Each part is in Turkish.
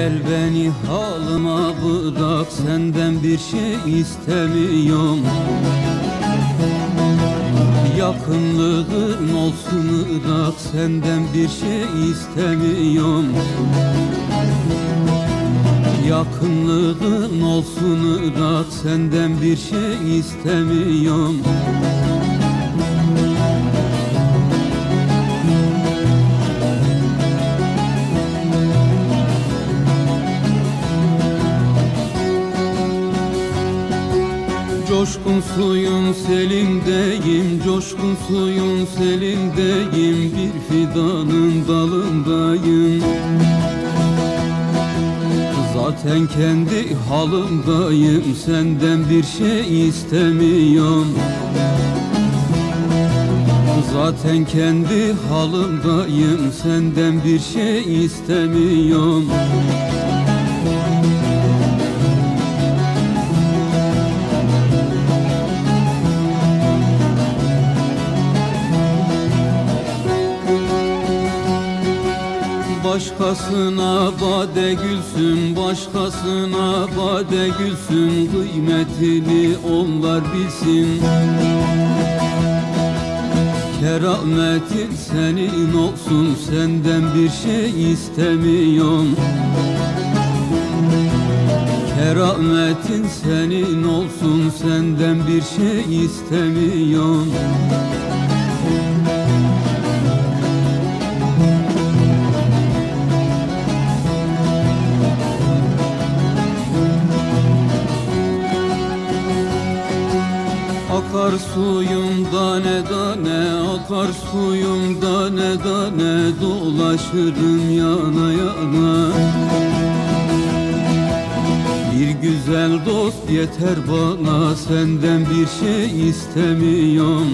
Gel beni halıma bırak senden bir şey istemiyorum. Yakınlığın olsun Irak senden bir şey istemiyorum. Yakınlığın olsun Irak senden bir şey istemiyorum Coşkun suyun selindeyim Coşkun suyun selindeyim Bir fidanın dalındayım. Zaten kendi halımdayım. Senden bir şey istemiyorum. Zaten kendi halımdayım. Senden bir şey istemiyorum Başkasına bade gülsün, başkasına bade gülsün Kıymetini onlar bilsin. Kerametin senin olsun, senden bir şey istemiyorum. Kerametin senin olsun, senden bir şey istemiyorum Akar suyum dane dane Akar suyum dane dane Dolaşırım yana yana. Bir güzel dost yeter bana Senden bir şey istemiyorum.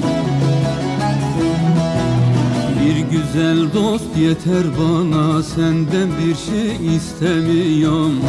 Bir güzel dost yeter bana Senden bir şey istemiyorum